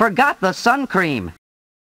Forgot the sun cream.